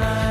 sky.